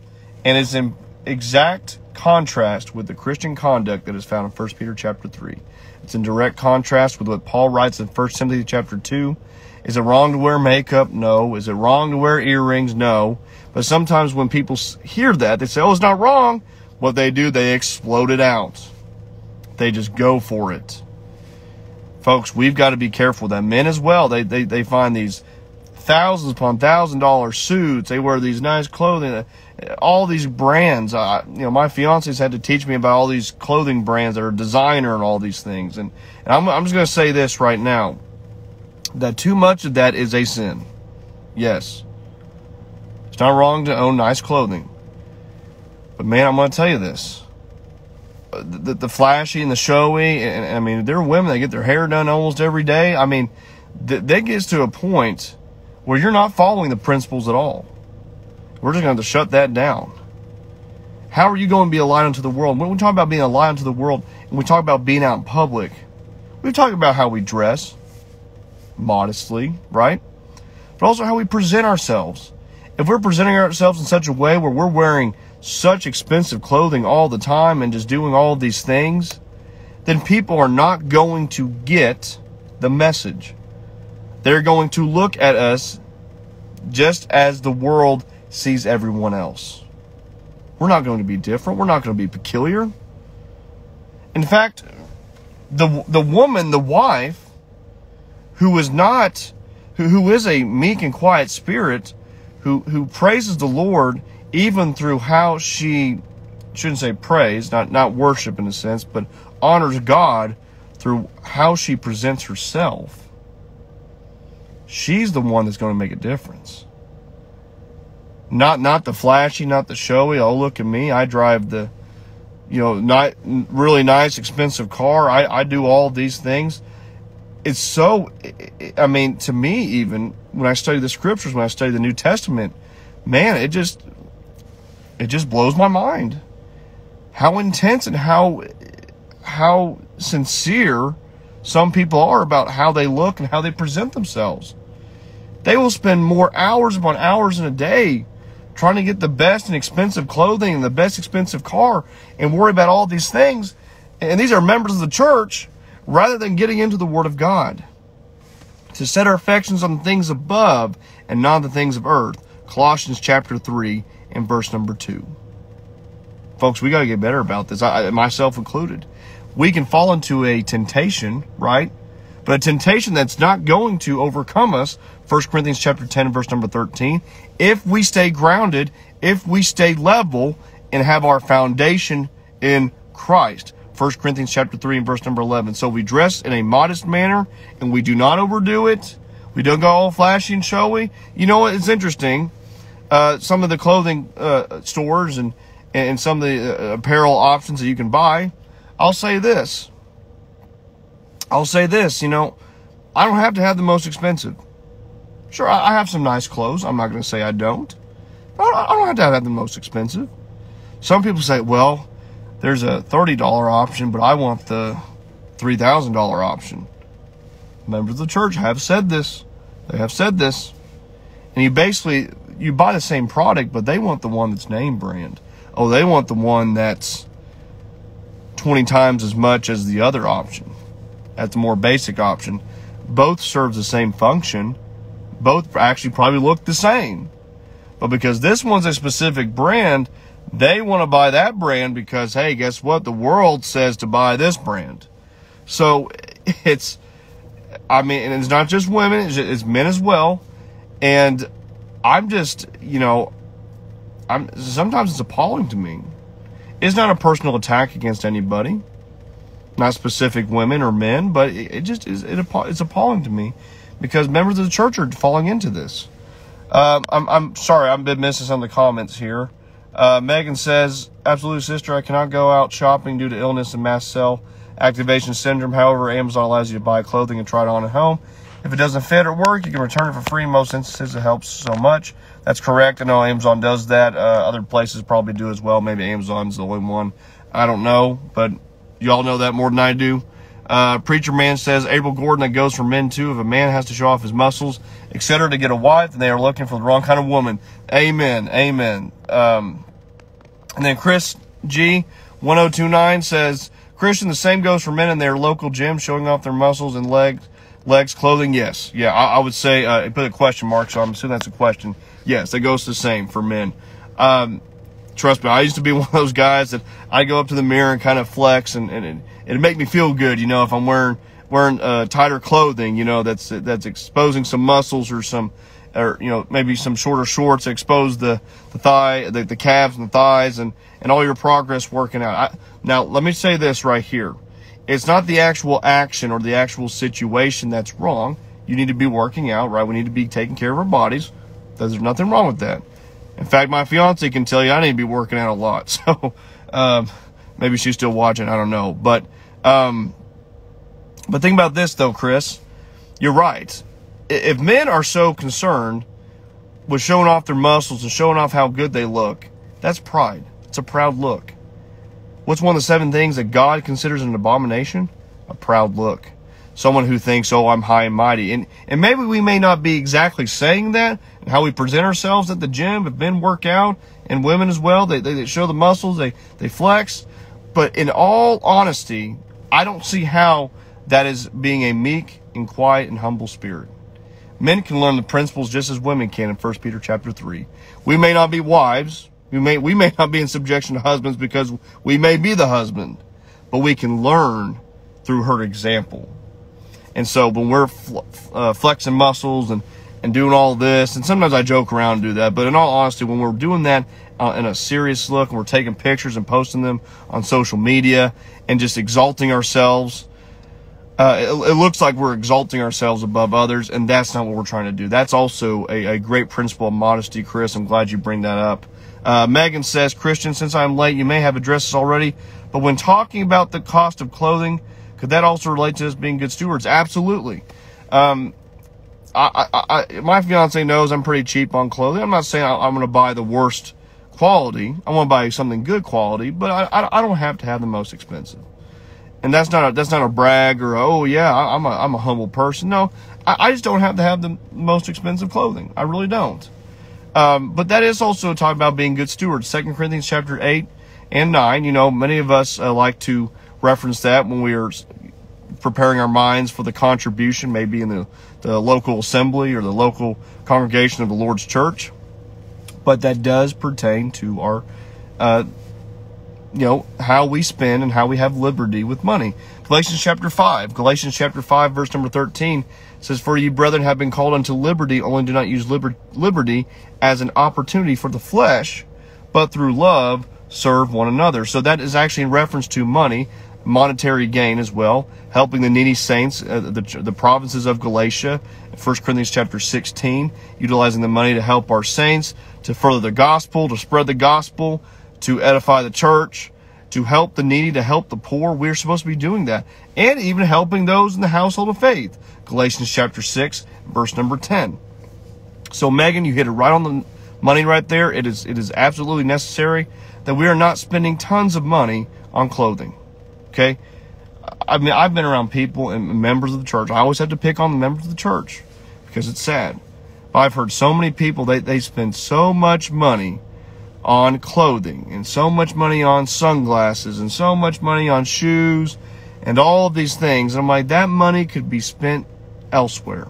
And it's in exact contrast with the Christian conduct that is found in 1 Peter chapter 3. It's in direct contrast with what Paul writes in 1 Timothy chapter 2. Is it wrong to wear makeup? No. Is it wrong to wear earrings? No. But sometimes when people hear that, they say, oh, it's not wrong. What they do, they explode it out. They just go for it. Folks, we've got to be careful that men as well, they, they, they find these thousands upon thousand dollar suits. They wear these nice clothing, all these brands. Uh, you know, my fiance's had to teach me about all these clothing brands that are designer and all these things. And, and I'm, I'm just going to say this right now that too much of that is a sin. Yes. It's not wrong to own nice clothing. But man, I'm going to tell you this the, the flashy and the showy. And, and, I mean, there are women that get their hair done almost every day. I mean, th- that gets to a point where you're not following the principles at all. We're just going to shut that down. How are you going to be a light unto the world? When we talk about being a light unto the world, and we talk about being out in public, we talk about how we dress modestly, right? But also how we present ourselves. If we're presenting ourselves in such a way where we're wearing such expensive clothing all the time and just doing all these things, then people are not going to get the message. They're going to look at us just as the world sees everyone else. We're not going to be different. We're not going to be peculiar. In fact, the the woman, the wife, who is not who, who is a meek and quiet spirit, who who praises the Lord even through how she shouldn't say praise, not not worship in a sense, but honors God through how she presents herself. She's the one that's going to make a difference. Not not the flashy, not the showy. Oh, look at me! I drive the, you know, not really nice, expensive car. I I do all these things. It's so. I mean, to me, even when I study the scriptures, when I study the New Testament, man, it just it just blows my mind how intense and how how sincere some people are about how they look and how they present themselves. They will spend more hours upon hours in a day trying to get the best and expensive clothing and the best expensive car and worry about all these things. And these are members of the church rather than getting into the Word of God. To set our affections on the things above and not the things of earth. Colossians chapter 3 and verse number 2. Folks, we got to get better about this, I, myself included. We can fall into a temptation, right? But a temptation that's not going to overcome us 1 Corinthians chapter 10 verse number 13. If we stay grounded, if we stay level and have our foundation in Christ. 1 Corinthians chapter 3 and verse number 11. So we dress in a modest manner and we do not overdo it. We don't go all flashy and showy. You know what? It's interesting. Uh, some of the clothing uh, stores and, and some of the uh, apparel options that you can buy. I'll say this. I'll say this. You know, I don't have to have the most expensive. Sure, I have some nice clothes. I'm not going to say I don't. I don't have to have the most expensive. Some people say, well, there's a $30 option, but I want the $3,000 option. Members of the church have said this. They have said this. And you basically, you buy the same product, but they want the one that's name brand. Oh, they want the one that's 20 times as much as the other option. That's the more basic option. Both serves the same function both actually probably look the same. But because this one's a specific brand, they want to buy that brand because, hey, guess what? The world says to buy this brand. So it's, I mean, it's not just women, it's, it's men as well. And I'm just, you know, I'm sometimes it's appalling to me. It's not a personal attack against anybody, not specific women or men, but it, it just is, it, it's appalling to me because members of the church are falling into this. Um, I'm, I'm sorry, I've been missing some of the comments here. Uh, Megan says, Absolutely, sister, I cannot go out shopping due to illness and mast cell activation syndrome. However, Amazon allows you to buy clothing and try it on at home. If it doesn't fit or work, you can return it for free. In most instances, it helps so much. That's correct. I know Amazon does that. Uh, other places probably do as well. Maybe Amazon's the only one. I don't know, but y'all know that more than I do. Uh, Preacher Man says Abel Gordon that goes for men too. If a man has to show off his muscles, etc., to get a wife, then they are looking for the wrong kind of woman. Amen. Amen. Um, and then Chris G 1029 says Christian, the same goes for men in their local gym showing off their muscles and legs, legs, clothing. Yes. Yeah. I, I would say, uh, put a question mark. So I'm assuming that's a question. Yes. That goes the same for men. Um, trust me, I used to be one of those guys that I go up to the mirror and kind of flex and, and, and it'd make me feel good, you know, if I'm wearing, wearing, uh, tighter clothing, you know, that's, that's exposing some muscles or some, or, you know, maybe some shorter shorts expose the, the thigh, the, the calves and the thighs and, and all your progress working out. I, now, let me say this right here. It's not the actual action or the actual situation that's wrong. You need to be working out, right? We need to be taking care of our bodies. There's nothing wrong with that. In fact, my fiance can tell you I need to be working out a lot. So, um, maybe she's still watching. I don't know. But, um, but think about this though, Chris. You're right. If men are so concerned with showing off their muscles and showing off how good they look, that's pride. It's a proud look. What's one of the seven things that God considers an abomination? A proud look. Someone who thinks, oh, I'm high and mighty. And, and maybe we may not be exactly saying that, and how we present ourselves at the gym, if men work out, and women as well, they, they, they show the muscles, they, they flex. But in all honesty, I don't see how that is being a meek and quiet and humble spirit. Men can learn the principles just as women can in 1 Peter chapter 3. We may not be wives. We may, we may not be in subjection to husbands because we may be the husband, but we can learn through her example. And so when we're fl- uh, flexing muscles and, and doing all this, and sometimes I joke around and do that, but in all honesty, when we're doing that uh, in a serious look and we're taking pictures and posting them on social media and just exalting ourselves, uh, it, it, looks like we're exalting ourselves above others, and that's not what we're trying to do. That's also a, a great principle of modesty, Chris. I'm glad you bring that up. Uh, Megan says, Christian, since I'm late, you may have addressed this already, but when talking about the cost of clothing, could that also relate to us being good stewards? Absolutely. Um, I, I, I, my fiance knows I'm pretty cheap on clothing. I'm not saying I, am going to buy the worst quality. I want to buy something good quality, but I, I, don't have to have the most expensive and that's not a, that's not a brag or oh yeah I, am a I'm a humble person. No, I, I, just don't have to have the most expensive clothing. I really don't. Um, but that is also talking about being good stewards. Second Corinthians chapter eight and nine. You know, many of us uh, like to reference that when we are preparing our minds for the contribution, maybe in the, the local assembly or the local congregation of the Lord's church. But that does pertain to our uh, you know, how we spend and how we have liberty with money. Galatians chapter 5, Galatians chapter 5, verse number 13 says, For ye brethren have been called unto liberty, only do not use liber- liberty as an opportunity for the flesh, but through love serve one another. So that is actually in reference to money, monetary gain as well, helping the needy saints, uh, the, the provinces of Galatia, 1 Corinthians chapter 16, utilizing the money to help our saints, to further the gospel, to spread the gospel, to edify the church, to help the needy, to help the poor. We're supposed to be doing that. And even helping those in the household of faith. Galatians chapter 6, verse number 10. So Megan, you hit it right on the money right there. It is it is absolutely necessary that we are not spending tons of money on clothing. Okay? I mean I've been around people and members of the church. I always have to pick on the members of the church because it's sad. But I've heard so many people they, they spend so much money on clothing and so much money on sunglasses and so much money on shoes and all of these things. And I'm like, that money could be spent elsewhere.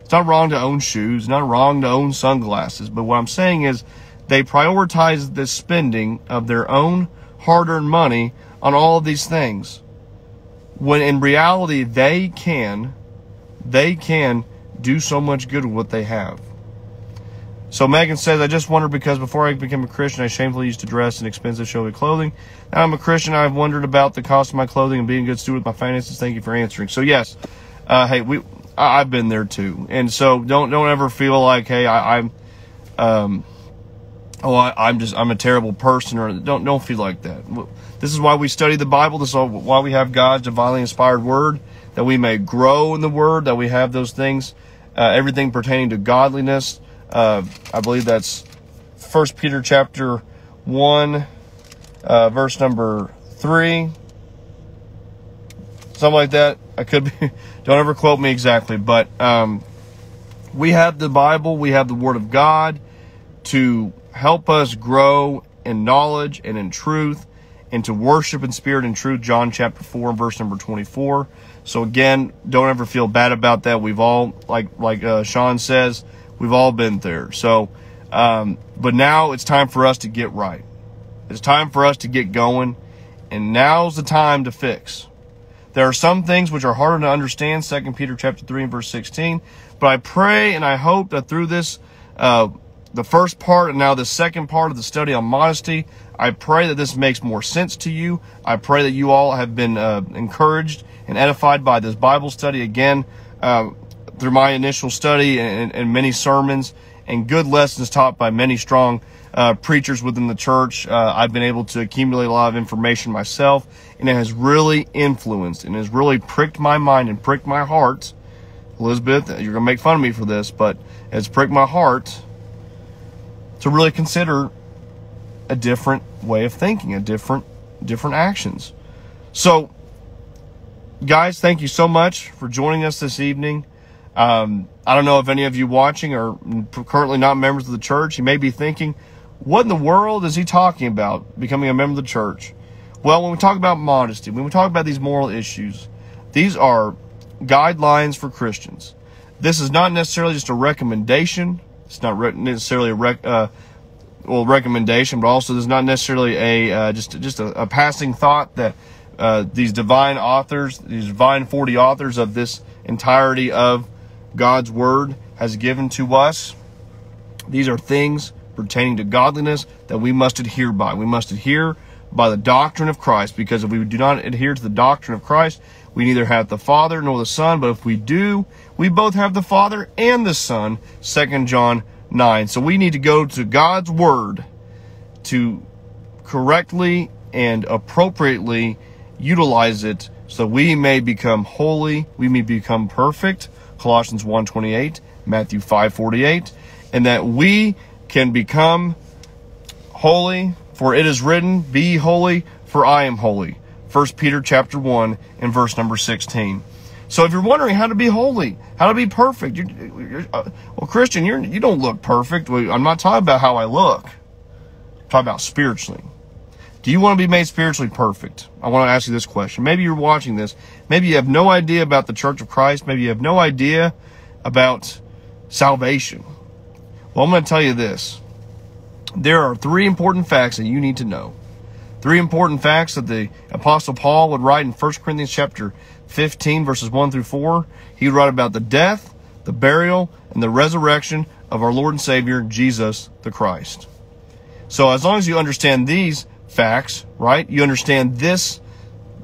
It's not wrong to own shoes, not wrong to own sunglasses, but what I'm saying is they prioritize the spending of their own hard earned money on all of these things. When in reality, they can, they can do so much good with what they have. So Megan says, I just wondered because before I became a Christian, I shamefully used to dress in expensive showy clothing. Now I'm a Christian. I've wondered about the cost of my clothing and being a good steward with my finances. Thank you for answering. So yes, uh, hey, we, I've been there too. And so don't, don't ever feel like, hey, I, am um, oh, I, am just, I'm a terrible person or don't, don't feel like that. This is why we study the Bible. This is why we have God's divinely inspired word that we may grow in the word, that we have those things, uh, everything pertaining to godliness, uh, I believe that's First Peter chapter 1, uh, verse number 3. Something like that. I could be, don't ever quote me exactly, but um, we have the Bible, we have the Word of God to help us grow in knowledge and in truth and to worship in spirit and truth. John chapter 4 verse number 24. So again, don't ever feel bad about that. We've all, like, like uh, Sean says, We've all been there. So, um, but now it's time for us to get right. It's time for us to get going. And now's the time to fix. There are some things which are harder to understand, 2 Peter chapter 3 and verse 16. But I pray and I hope that through this, uh, the first part and now the second part of the study on modesty, I pray that this makes more sense to you. I pray that you all have been uh, encouraged and edified by this Bible study. Again, uh, through my initial study and, and, many sermons and good lessons taught by many strong uh, preachers within the church, uh, I've been able to accumulate a lot of information myself, and it has really influenced and has really pricked my mind and pricked my heart. Elizabeth, you're going to make fun of me for this, but it's pricked my heart to really consider a different way of thinking, a different different actions. So, guys, thank you so much for joining us this evening. Um, I don't know if any of you watching are currently not members of the church. You may be thinking, what in the world is he talking about, becoming a member of the church? Well, when we talk about modesty, when we talk about these moral issues, these are guidelines for Christians. this is not necessarily just a recommendation. It's not re- necessarily a rec- uh, well recommendation, but also there's not necessarily a uh, just just a, a, passing thought that uh, these divine authors, these divine 40 authors of this entirety of God's word has given to us. These are things pertaining to godliness that we must adhere by. We must adhere by the doctrine of Christ, because if we do not adhere to the doctrine of Christ, we neither have the Father nor the Son, but if we do, we both have the Father and the Son, 2 John 9. So we need to go to God's Word to correctly and appropriately utilize it so we may become holy, we may become perfect, Colossians 1.28, Matthew 5.48, and that we can become holy, for it is written, Be holy, for I am holy. 1 Peter chapter 1 and verse number 16. So if you're wondering how to be holy, how to be perfect, you're, you're, uh, well, Christian, you're, you don't look perfect. I'm not talking about how I look. I'm talking about spiritually. Do you want to be made spiritually perfect? I want to ask you this question. Maybe you're watching this. Maybe you have no idea about the Church of Christ. Maybe you have no idea about salvation. Well, I'm going to tell you this. There are three important facts that you need to know. Three important facts that the Apostle Paul would write in 1 Corinthians chapter 15, verses 1 through 4. He would write about the death, the burial, and the resurrection of our Lord and Savior, Jesus the Christ. So as long as you understand these facts, right, you understand this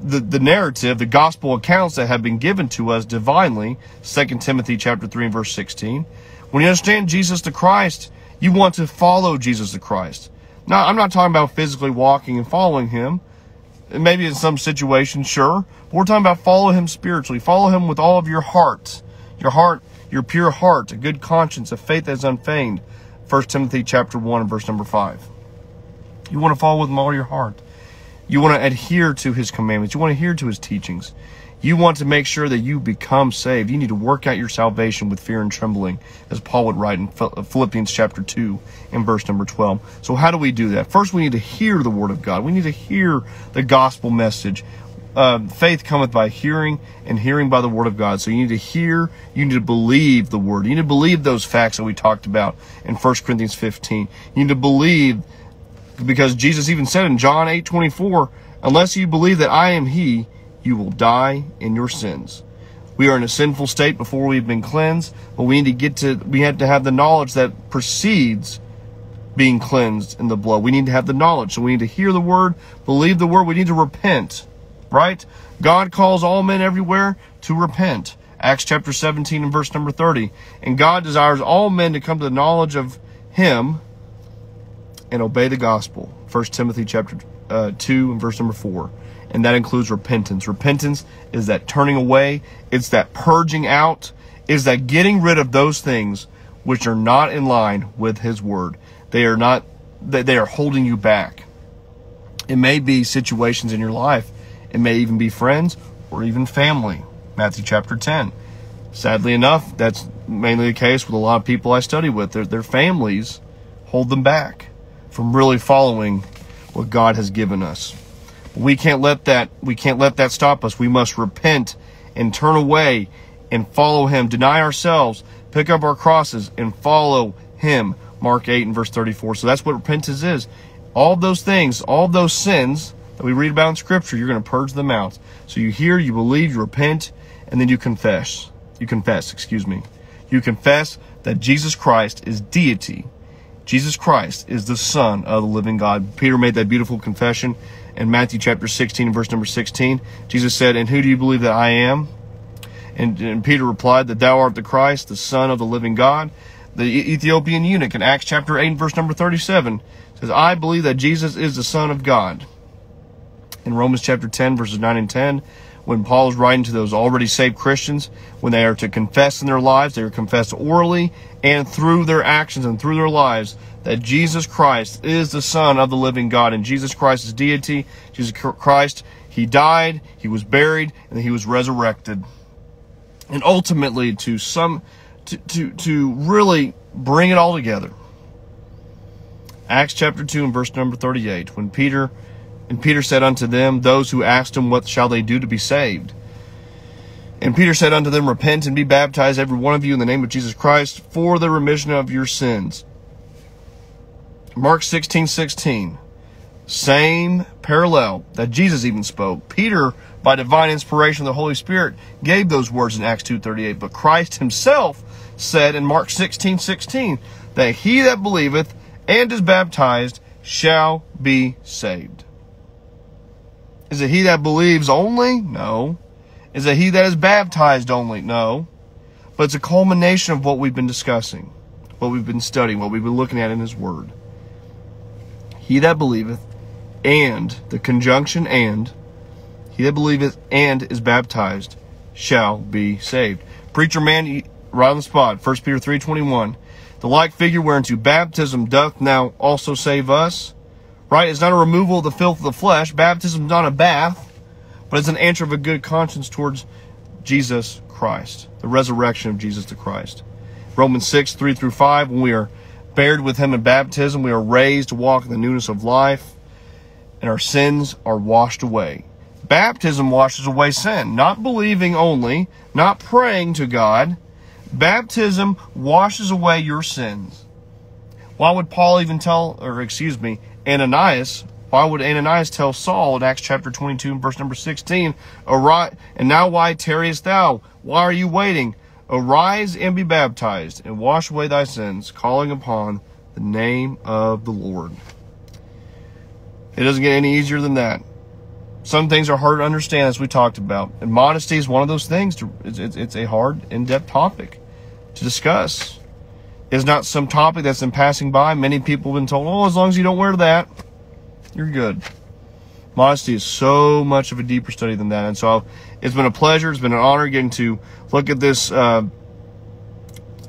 the, the narrative, the gospel accounts that have been given to us divinely, 2 Timothy chapter 3 and verse 16. When you understand Jesus the Christ, you want to follow Jesus the Christ. Now, I'm not talking about physically walking and following him. Maybe in some situations, sure. But we're talking about follow him spiritually. Follow him with all of your heart. Your heart, your pure heart, a good conscience, a faith that is unfeigned. 1 Timothy chapter 1 and verse number 5. You want to follow with him all your heart. You want to adhere to his commandments. You want to adhere to his teachings. You want to make sure that you become saved. You need to work out your salvation with fear and trembling, as Paul would write in Philippians chapter 2 and verse number 12. So how do we do that? First, we need to hear the word of God. We need to hear the gospel message. Uh, faith cometh by hearing and hearing by the word of God. So you need to hear, you need to believe the word. You need to believe those facts that we talked about in 1 Corinthians 15. You need to believe because Jesus even said in John 8, 24, unless you believe that I am he, you will die in your sins. We are in a sinful state before we've been cleansed, but we need to get to, we have to have the knowledge that precedes being cleansed in the blood. We need to have the knowledge. So we need to hear the word, believe the word. We need to repent, right? God calls all men everywhere to repent. Acts chapter 17 and verse number 30. And God desires all men to come to the knowledge of him and obey the gospel. 1 Timothy chapter uh, 2 and verse number 4 and that includes repentance. Repentance is that turning away, it's that purging out, is that getting rid of those things which are not in line with His Word. They are not, they are holding you back. It may be situations in your life, it may even be friends or even family. Matthew chapter 10. Sadly enough, that's mainly the case with a lot of people I study with. Their, their families hold them back from really following what God has given us. We can't let that we can't let that stop us. We must repent and turn away and follow him. Deny ourselves, pick up our crosses and follow him. Mark 8 and verse 34. So that's what repentance is. All those things, all those sins that we read about in scripture, you're going to purge them out. So you hear, you believe, you repent, and then you confess. You confess, excuse me. You confess that Jesus Christ is deity. Jesus Christ is the Son of the living God. Peter made that beautiful confession in Matthew chapter 16, verse number 16. Jesus said, And who do you believe that I am? And, and Peter replied, That thou art the Christ, the Son of the living God. The Ethiopian eunuch in Acts chapter 8, verse number 37 says, I believe that Jesus is the Son of God. In Romans chapter 10, verses 9 and 10, when Paul is writing to those already saved Christians, when they are to confess in their lives, they are confessed orally and through their actions and through their lives that Jesus Christ is the Son of the living God, and Jesus Christ is deity. Jesus Christ, He died, He was buried, and He was resurrected. And ultimately, to some, to, to, to really bring it all together. Acts chapter 2 and verse number 38, when Peter, and Peter said unto them, those who asked him, what shall they do to be saved? And Peter said unto them, Repent and be baptized, every one of you, in the name of Jesus Christ, for the remission of your sins. Mark 16, 16. Same parallel that Jesus even spoke. Peter, by divine inspiration of the Holy Spirit, gave those words in Acts 2.38. But Christ himself said in Mark 16, 16, that he that believeth and is baptized shall be saved. Is it he that believes only? No. Is it he that is baptized only? No. But it's a culmination of what we've been discussing, what we've been studying, what we've been looking at in his word. He that believeth and, the conjunction and, he that believeth and is baptized shall be saved. Preacher man, right on the spot, 1 Peter 3.21. The like figure whereunto baptism doth now also save us. Right? It's not a removal of the filth of the flesh. Baptism is not a bath but it's an answer of a good conscience towards Jesus Christ, the resurrection of Jesus the Christ. Romans 6, 3 through 5, when we are buried with him in baptism, we are raised to walk in the newness of life, and our sins are washed away. Baptism washes away sin, not believing only, not praying to God. Baptism washes away your sins. Why would Paul even tell, or excuse me, Ananias, why would Ananias tell Saul in Acts chapter 22 and verse number 16, Arise, and now why tarriest thou? Why are you waiting? Arise and be baptized, and wash away thy sins, calling upon the name of the Lord. It doesn't get any easier than that. Some things are hard to understand, as we talked about. And modesty is one of those things. To, it's, it's, it's a hard, in-depth topic to discuss. It's not some topic that's in passing by. Many people have been told, oh, as long as you don't wear that, you're good. Modesty is so much of a deeper study than that. And so it's been a pleasure. It's been an honor getting to look at this uh,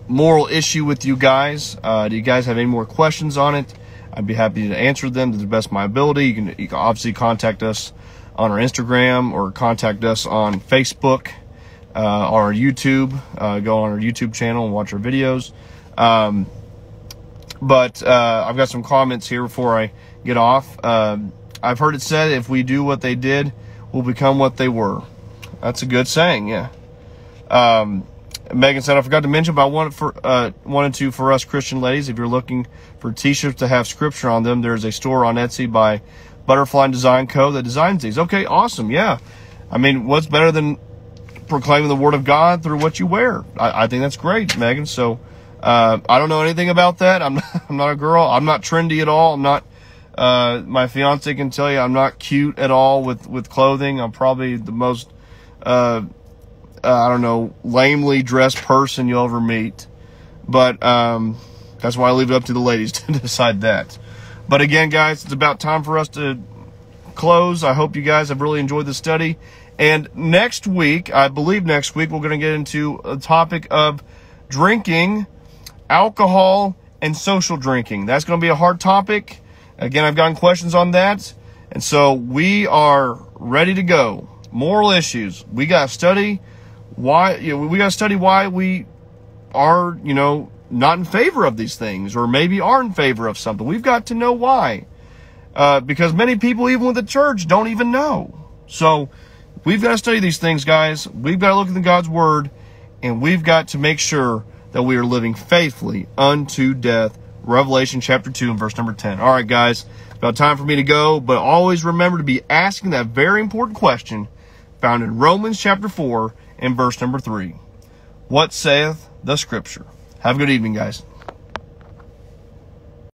moral issue with you guys. Uh, do you guys have any more questions on it? I'd be happy to answer them to the best of my ability. You can, you can obviously contact us on our Instagram or contact us on Facebook uh, or our YouTube. Uh, go on our YouTube channel and watch our videos. Um, but uh, I've got some comments here before I get off. Um, I've heard it said, if we do what they did, we'll become what they were. That's a good saying, yeah. Um, Megan said, I forgot to mention, but I wanted, for, uh, wanted to for us Christian ladies, if you're looking for t-shirts to have scripture on them, there's a store on Etsy by Butterfly Design Co. that designs these. Okay, awesome, yeah. I mean, what's better than proclaiming the word of God through what you wear? I, I think that's great, Megan. So, uh, I don't know anything about that. I'm not, I'm not a girl. I'm not trendy at all. I'm not uh, my fiance can tell you I'm not cute at all with, with clothing. I'm probably the most, uh, uh, I don't know, lamely dressed person you'll ever meet. But um, that's why I leave it up to the ladies to decide that. But again, guys, it's about time for us to close. I hope you guys have really enjoyed the study. And next week, I believe next week, we're going to get into a topic of drinking, alcohol, and social drinking. That's going to be a hard topic. Again, I've gotten questions on that. And so we are ready to go. Moral issues. We got to study why, you know, we got to study why we are, you know, not in favor of these things or maybe are in favor of something. We've got to know why. Uh, because many people, even with the church, don't even know. So we've got to study these things, guys. We've got to look at God's word and we've got to make sure that we are living faithfully unto death Revelation chapter 2 and verse number 10. All right, guys, about time for me to go, but always remember to be asking that very important question found in Romans chapter 4 and verse number 3. What saith the scripture? Have a good evening, guys.